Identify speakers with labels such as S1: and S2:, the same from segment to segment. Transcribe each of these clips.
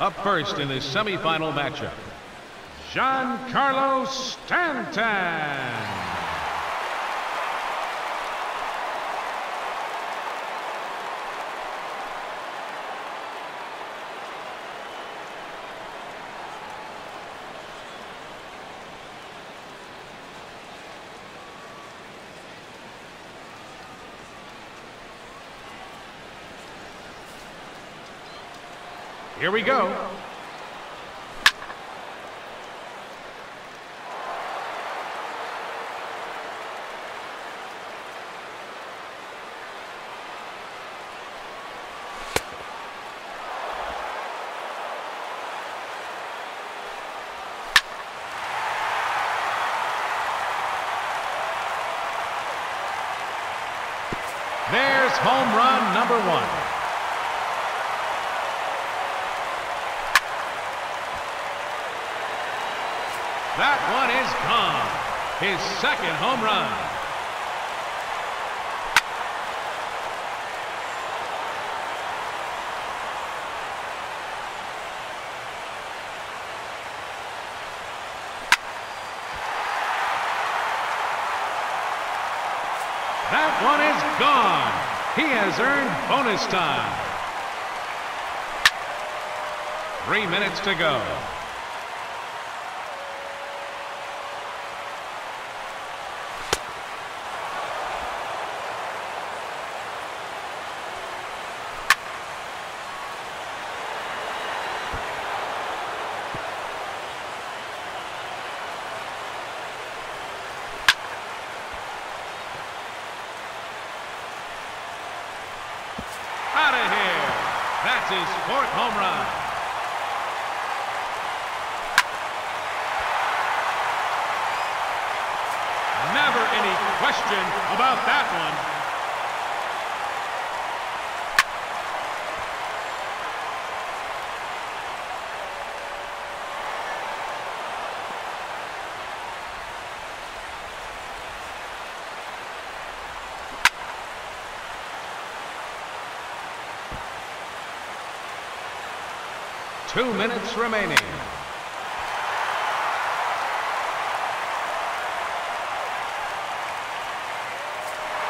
S1: Up first in this semifinal matchup, Giancarlo Stanton. Here we go. There's home run number one. That one is gone. His second home run. That one is gone. He has earned bonus time. Three minutes to go. That's his fourth home run. Never any question about that one. Two minutes remaining.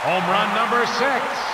S1: Home run number six.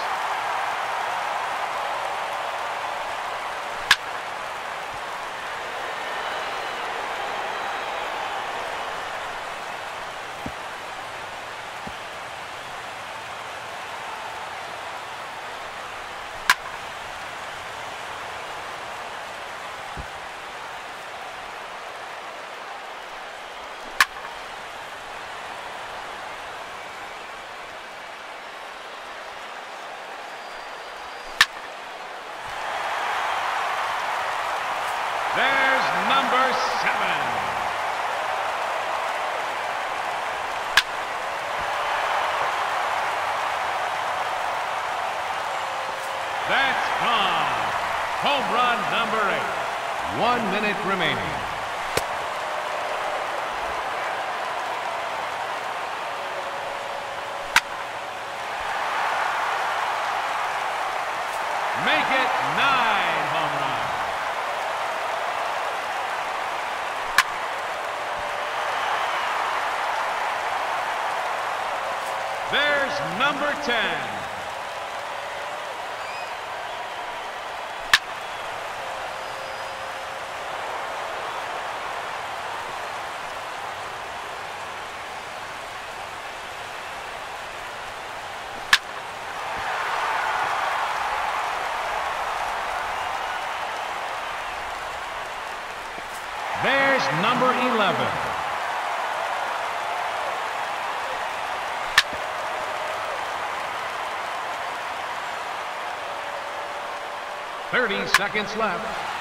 S1: Home run number eight. One minute remaining. Make it nine home runs. There's number 10. number 11. Thirty seconds left.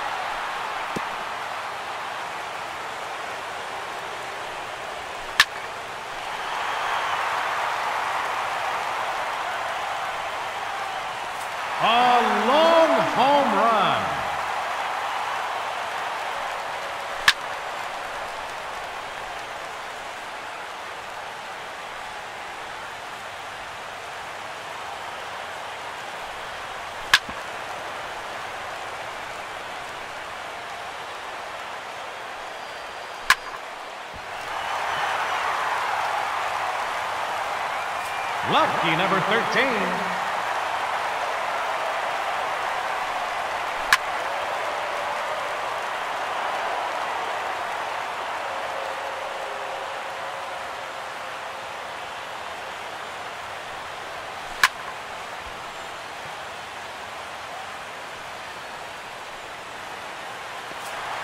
S1: Lucky number 13.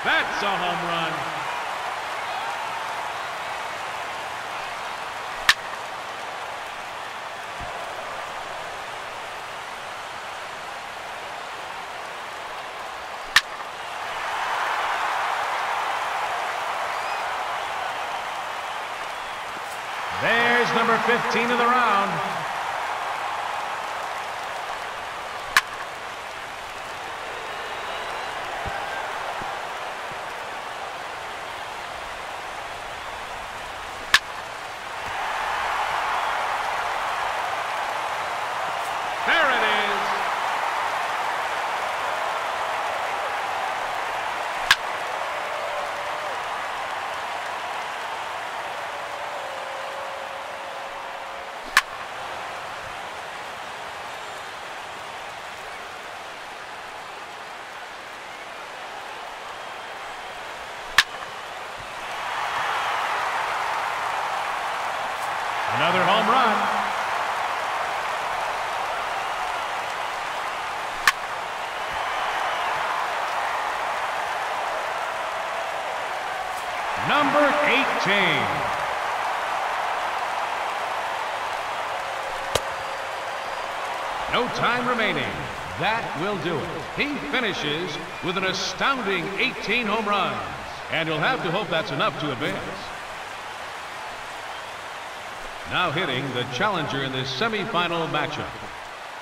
S1: That's a home run. There's number 15 of the round. Another home run. Number 18. No time remaining. That will do it. He finishes with an astounding 18 home runs. And you'll have to hope that's enough to advance. Now hitting the challenger in this semifinal matchup,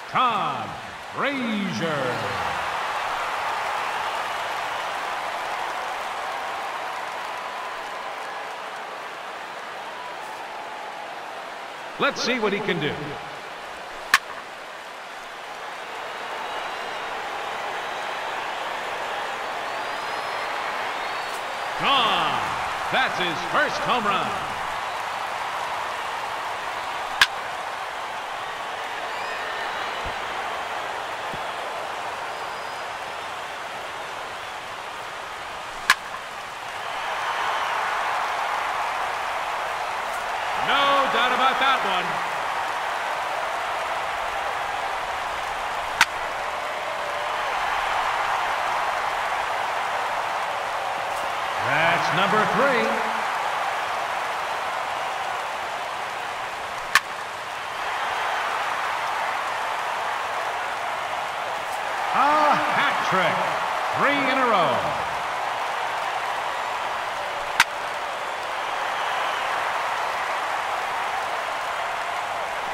S1: Todd Frazier. Let's see what he can do. Gone. That's his first home run. number three. A hat trick. Three in a row.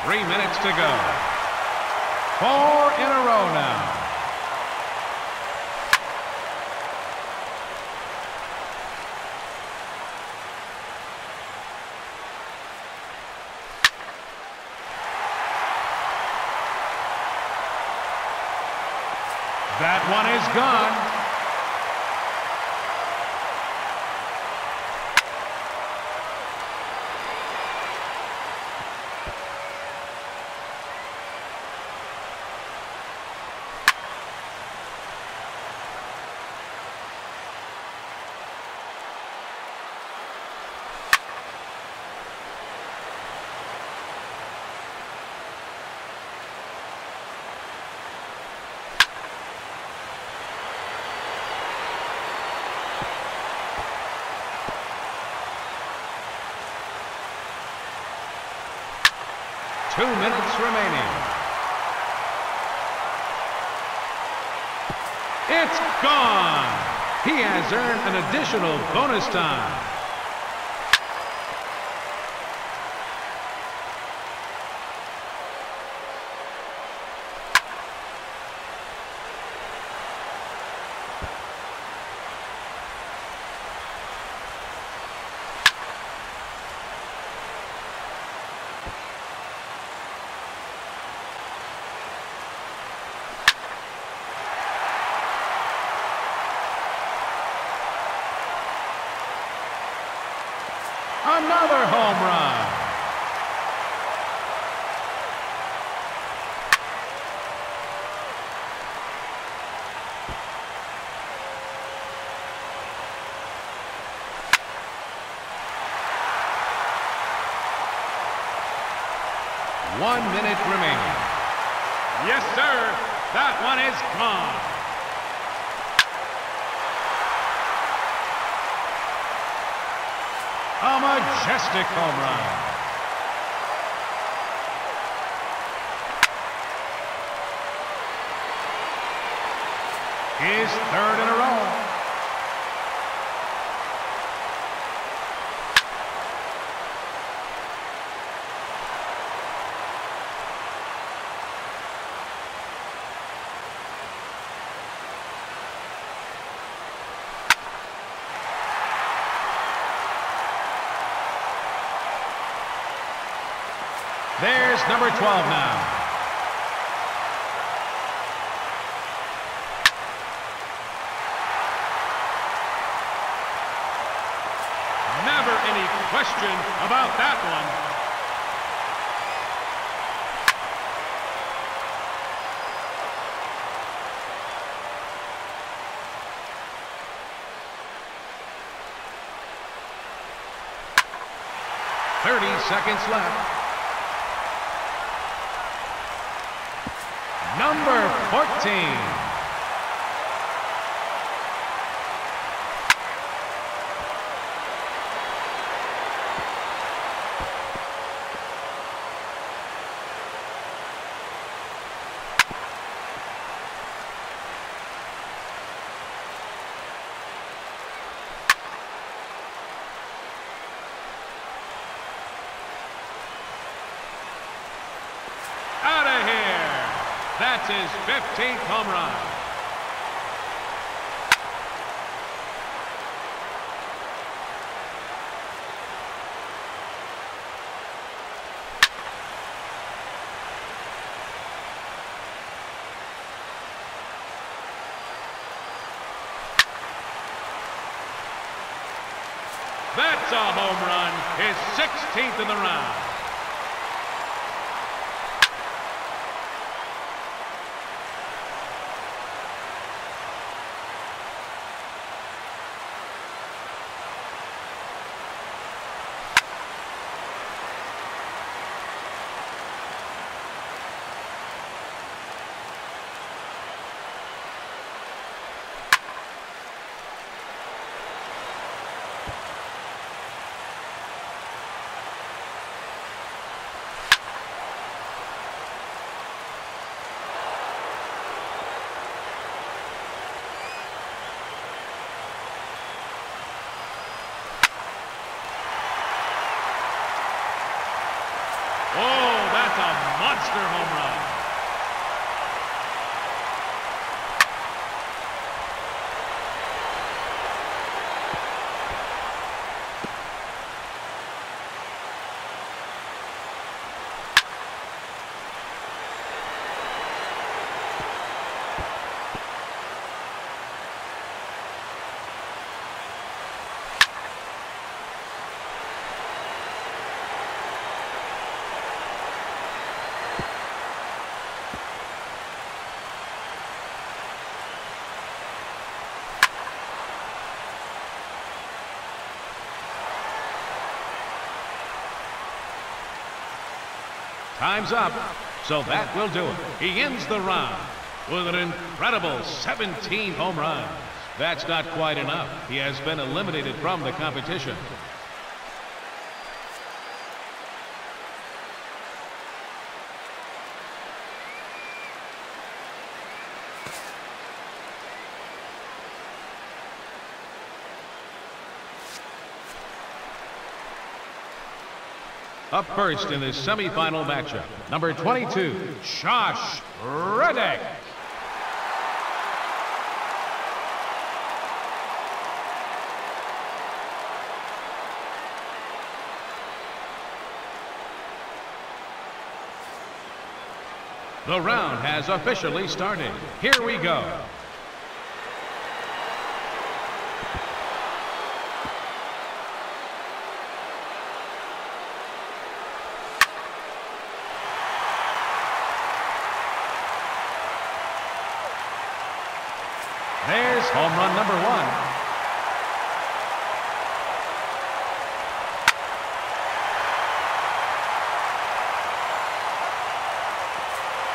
S1: Three minutes to go. Four in a row now. That one is gone. Two minutes remaining. It's gone. He has earned an additional bonus time. Another home run. One minute remaining. Yes, sir. That one is gone. A majestic home run. His third in a row. There's number 12 now. Never any question about that one. Thirty seconds left. Number 14. That's his 15th home run. That's a home run, his 16th in the round. Monster home run. Time's up, so that will do it. He ends the round with an incredible 17 home runs. That's not quite enough. He has been eliminated from the competition. Up first in this semifinal matchup, number 22, Josh Reddick. The round has officially started. Here we go. Home run number one.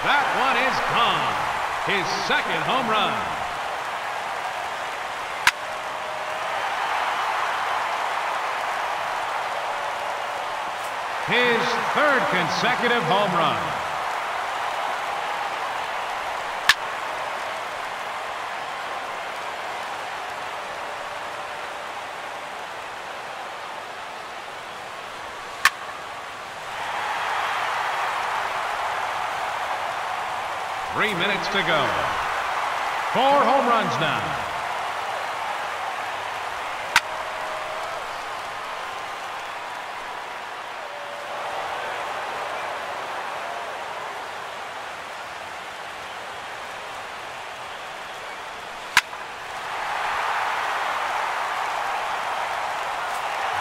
S1: That one is gone. His second home run. His third consecutive home run. Three minutes to go. Four home runs now.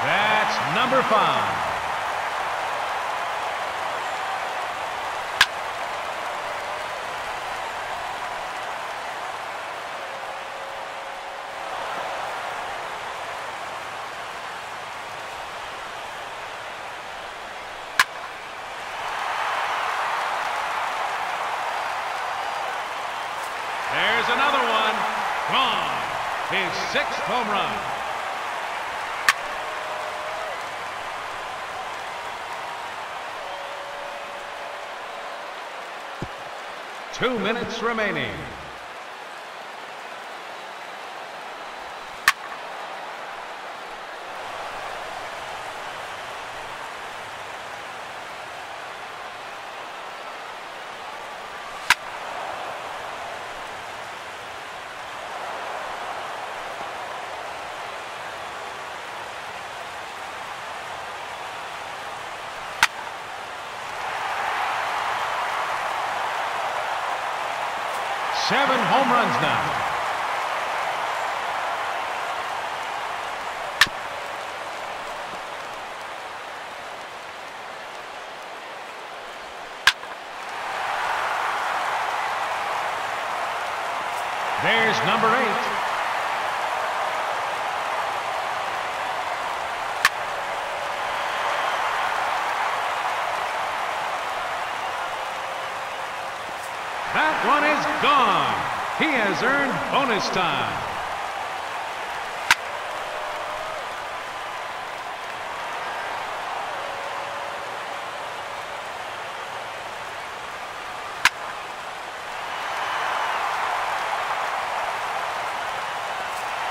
S1: That's number five. There's another one. Gone. His sixth home run. Two minutes remaining. Seven home runs now. There's number eight. That one is gone. He has earned bonus time.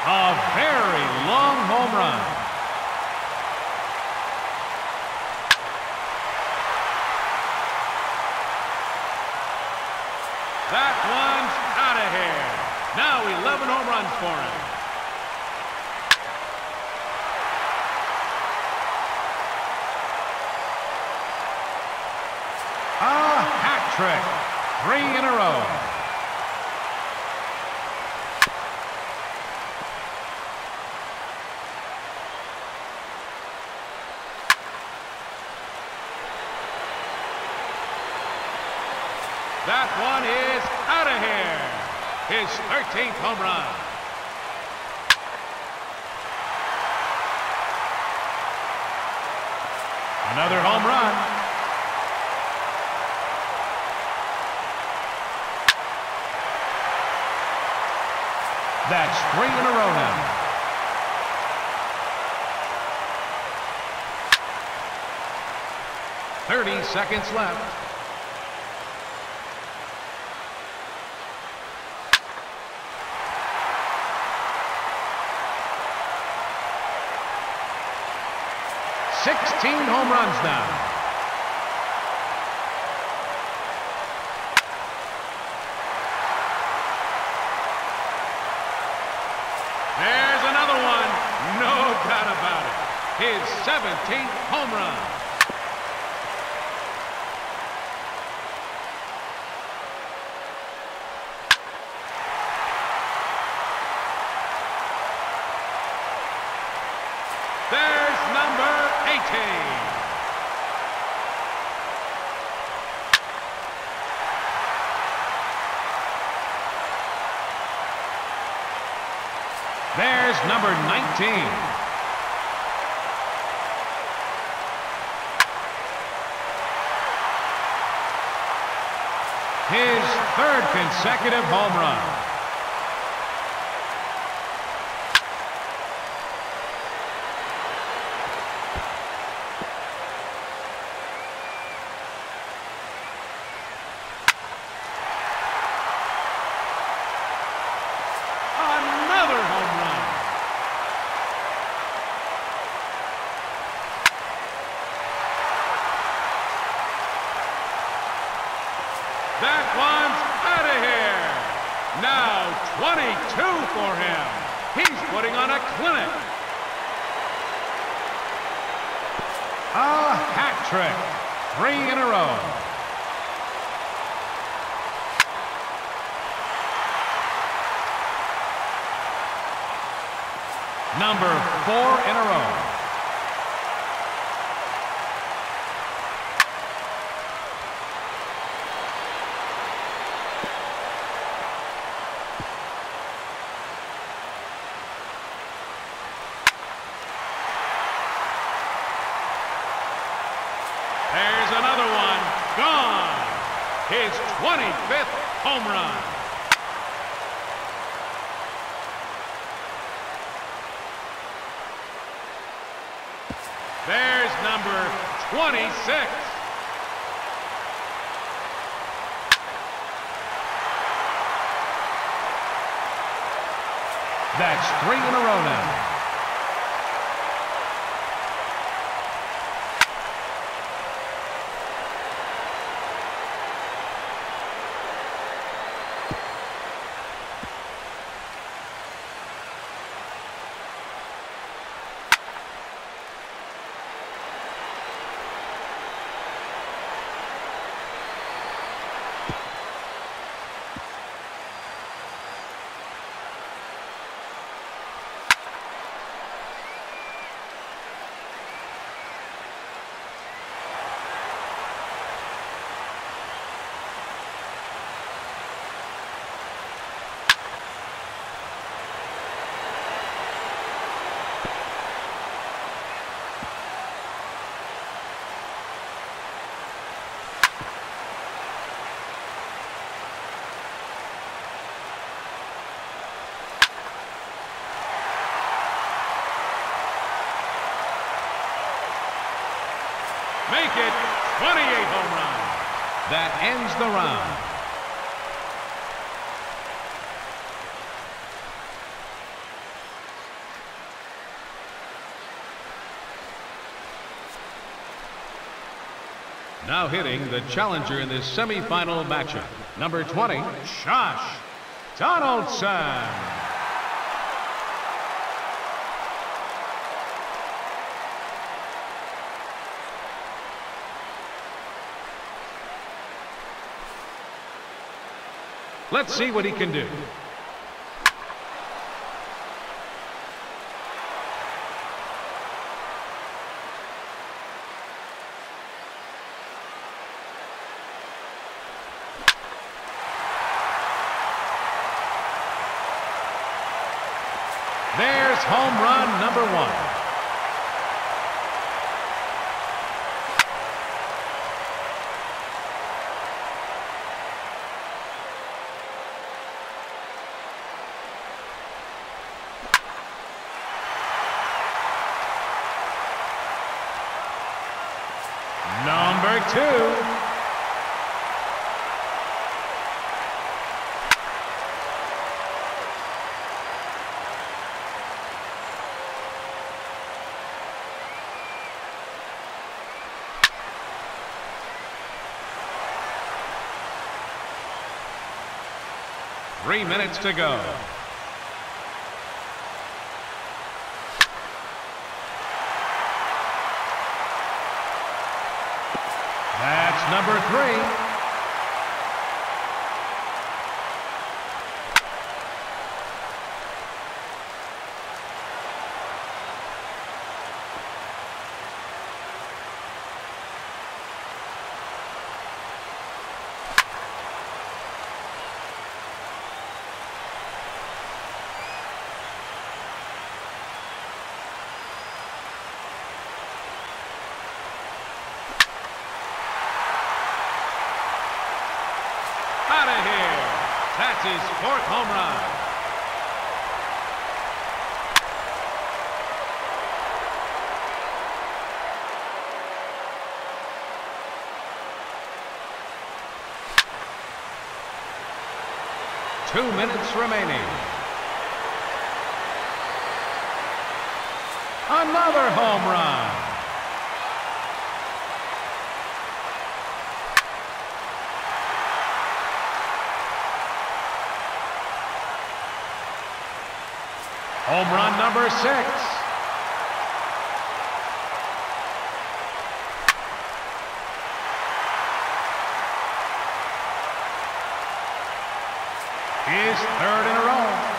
S1: A very long home run. That one's out of here. Now 11 home runs for him. A hat trick. Three in a row. That one is out of here. His 13th home run. Another home run. That's three in a row now. Thirty seconds left. Home runs now. There's another one. No doubt about it. His 17th home run. 17. his third consecutive home run. There's number 26. That's three in a row now. Make it 28 home runs. That ends the round. Now hitting the challenger in this semifinal matchup, number 20, Josh Donaldson. Let's see what he can do. There's home run number one. two. Three minutes to go. That's number three. Fourth home run. Two minutes remaining. Another home run. Home run number six. His third in a row.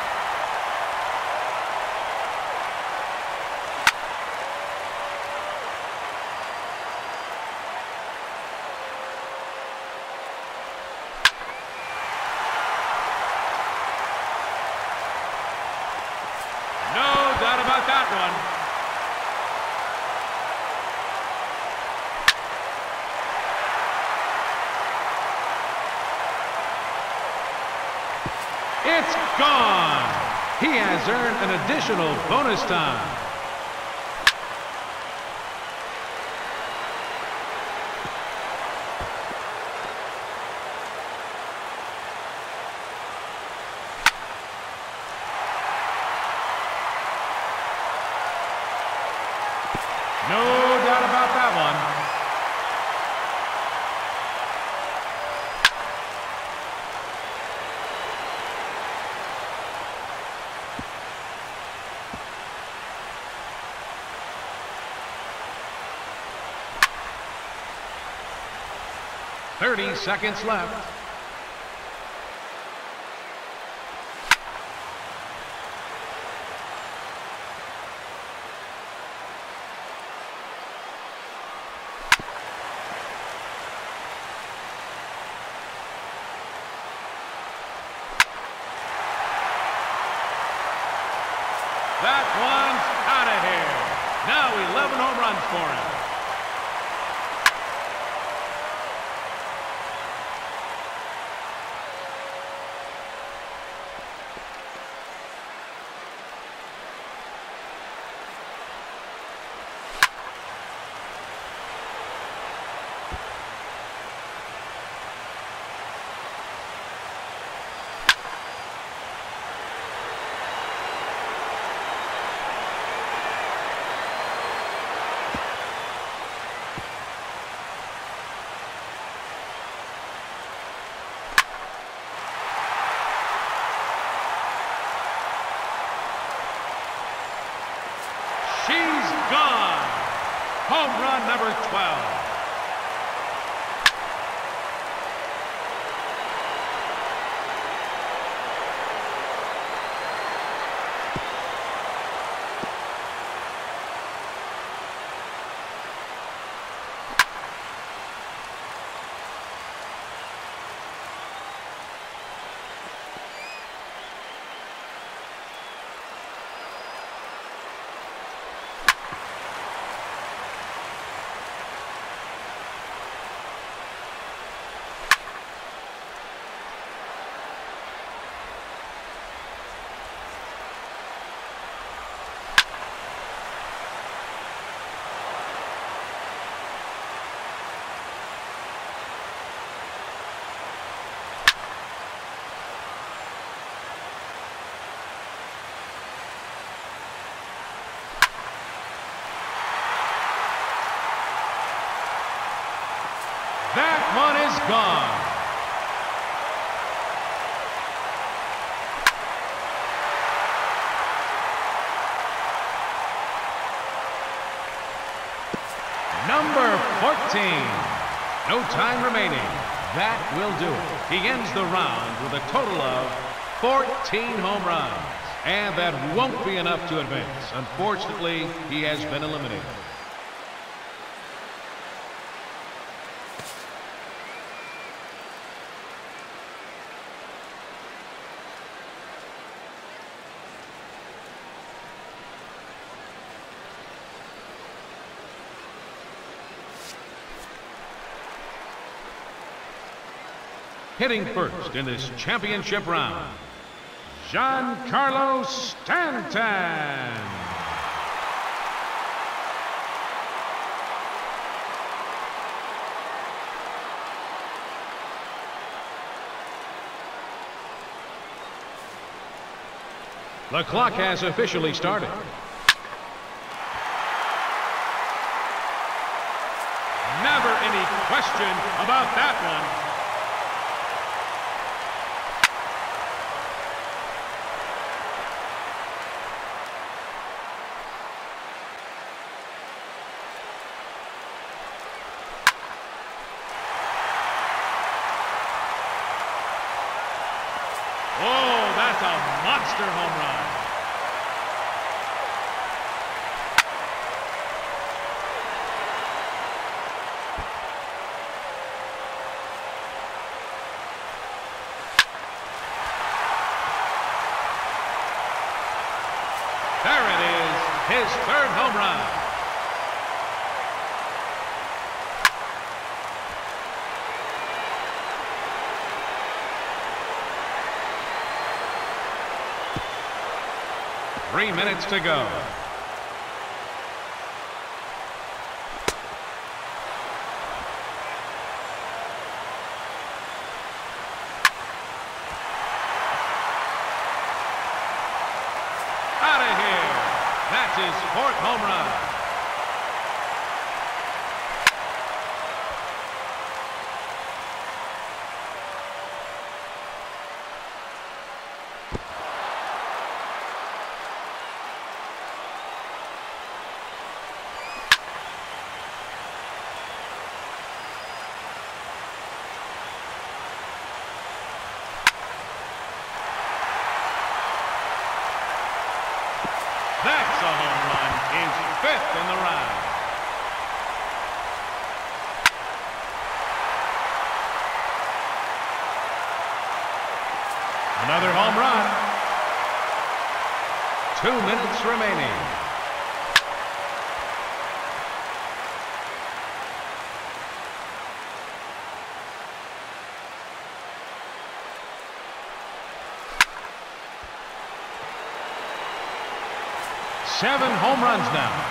S1: It's gone. Earned an additional bonus time. Seconds left. That one's out of here. Now 11 home runs for him. Home run number 12. one is gone. Number 14. No time remaining. That will do it. He ends the round with a total of 14 home runs. And that won't be enough to advance. Unfortunately, he has been eliminated. Hitting first in this championship round, Giancarlo Stanton. The clock has officially started. Never any question about that one. monster home run. There it is, his third home run. Three minutes to go. Out of here. That's his fourth home run. That's a home run. His fifth in the round. Another home run. Two remaining. seven home runs now.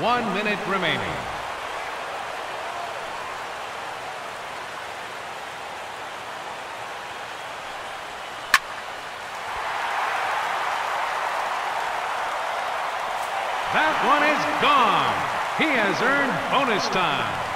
S1: One minute remaining. That one is gone. He has earned bonus time.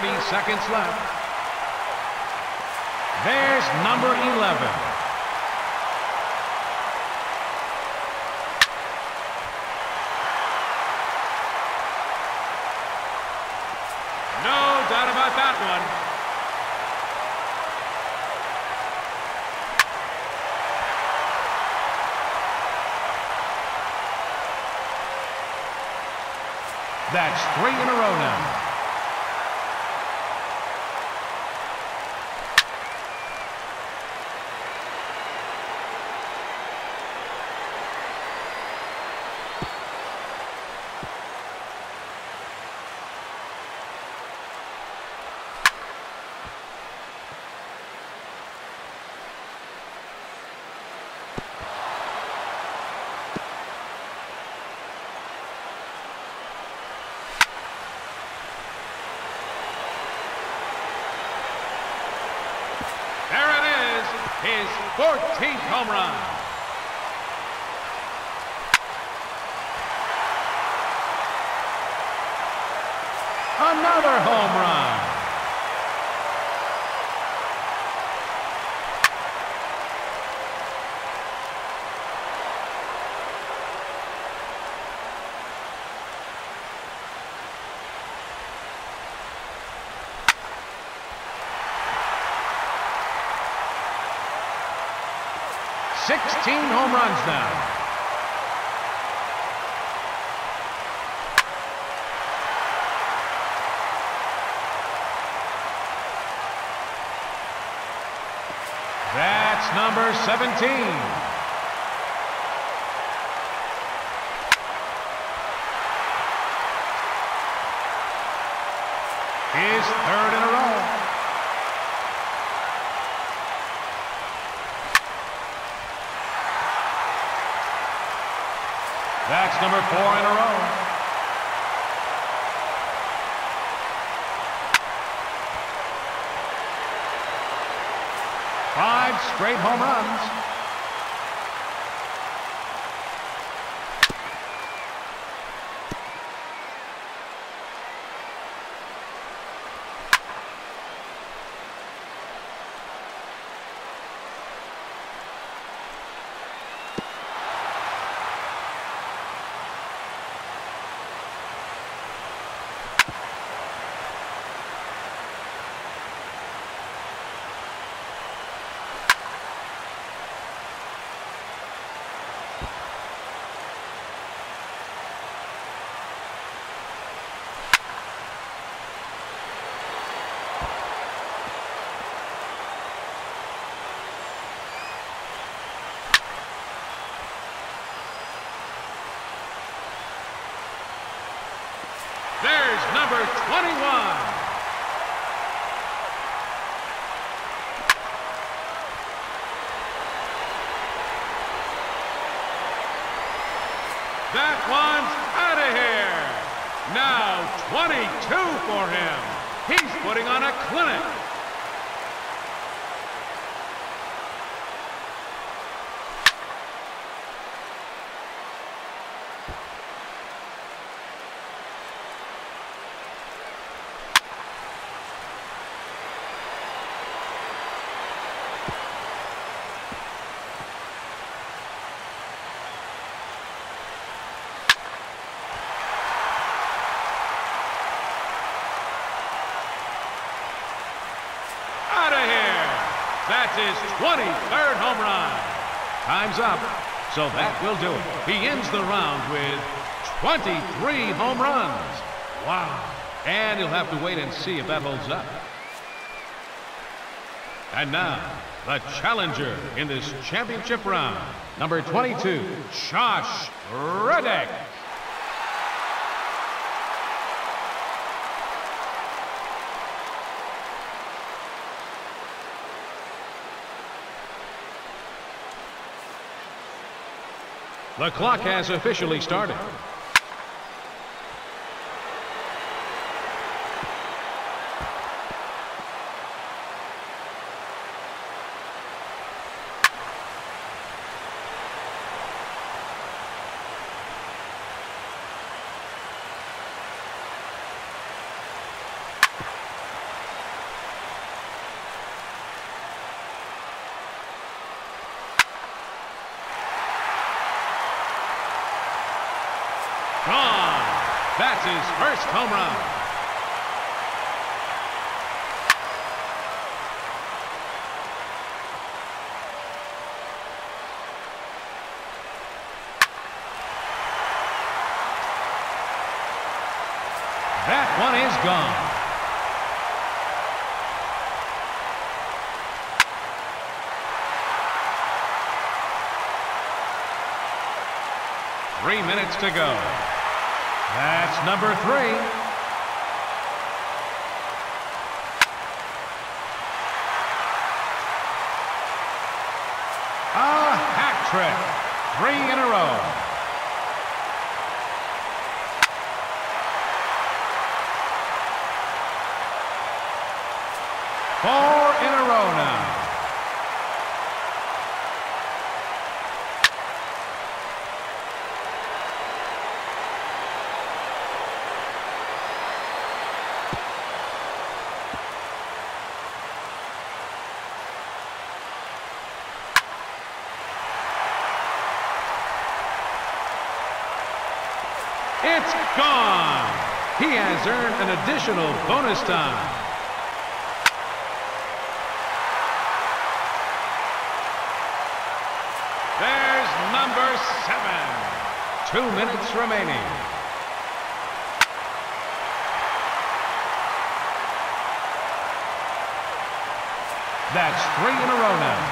S1: 30 seconds left. There's number 11. That's three in a row now. 14th home run. 16 home runs now. That's number 17. His third Number four in a row. Five straight home runs. There's number 21. That one's out of here. Now 22 for him. He's putting on a clinic. Out of here. That's his 23rd home run. Time's up. So that will do it. He ends the round with 23 home runs. Wow. And he'll have to wait and see if that holds up. And now, the challenger in this championship round, number 22, Josh Reddick. The clock has officially started. Gone. That's his first home run. That one is gone. Three minutes to go. Number three. A hat trick. Three in a row. Four in a row now. It's gone. He has earned an additional bonus time. There's number seven. Two minutes remaining. That's three in a row now.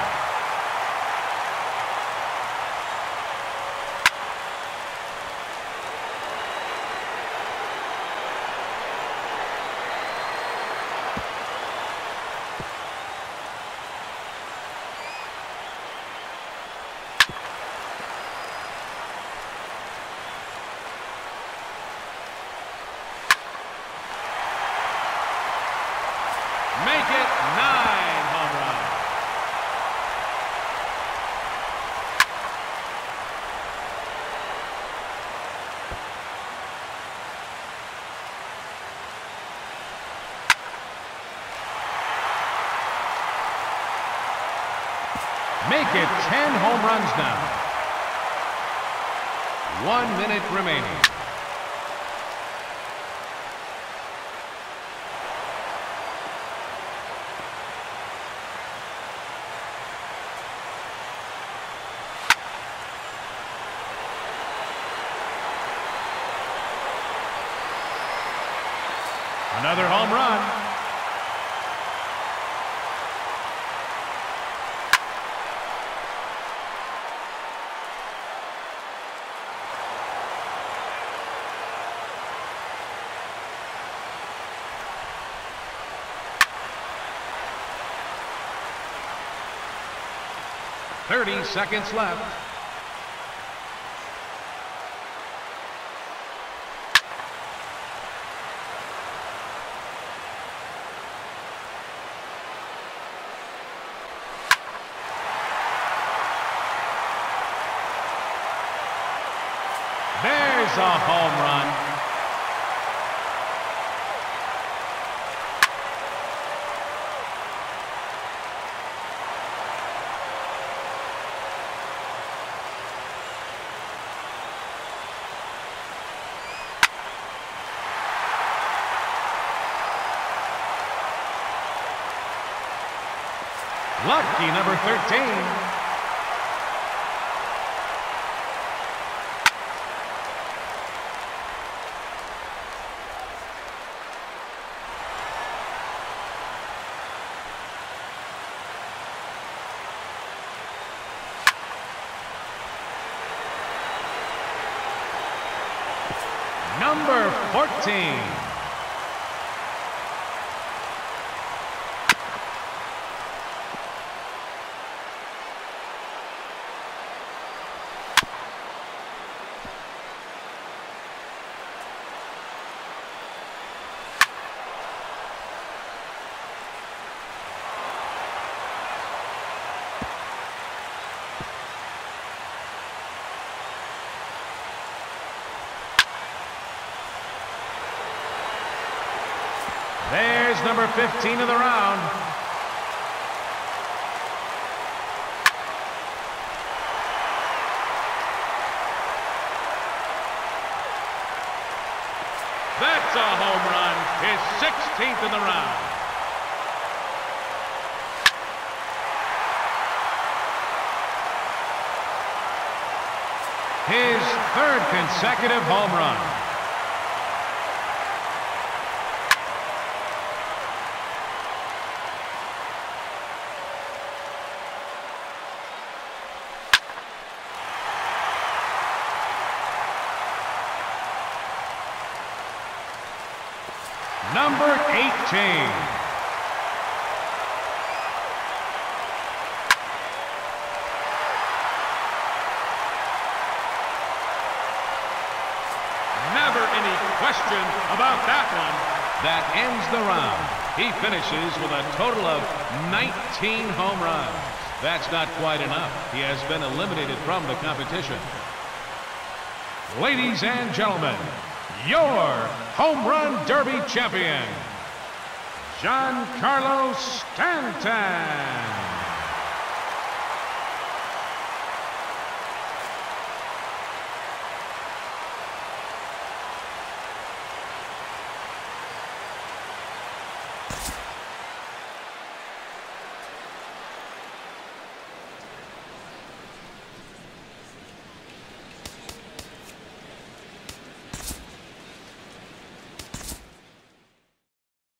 S1: Make it 10 home runs now. One minute remaining. Another home run. Thirty seconds left. There's a home run. Lucky number 13. Number 14. There's number 15 of the round. That's a home run. His 16th in the round. His third consecutive home run. number 18. Never any question about that one. That ends the round. He finishes with a total of 19 home runs. That's not quite enough. He has been eliminated from the competition. Ladies and gentlemen, your Home Run Derby champion, Giancarlo Stanton.